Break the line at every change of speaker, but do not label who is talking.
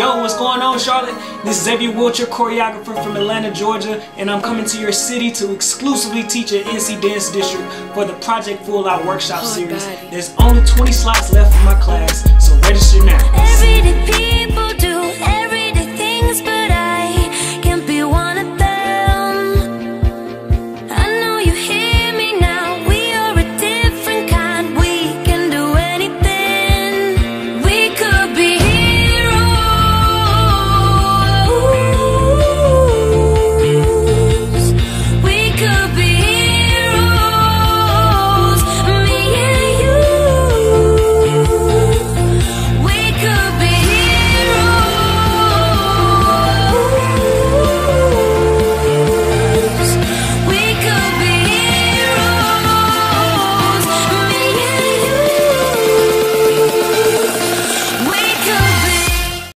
Yo, what's going on, Charlotte? This is Xavier Wilcher, choreographer from Atlanta, Georgia, and I'm coming to your city to exclusively teach at NC Dance District for the Project Full Out Workshop
Oh,
Series. There's only 20 slots left for my class, so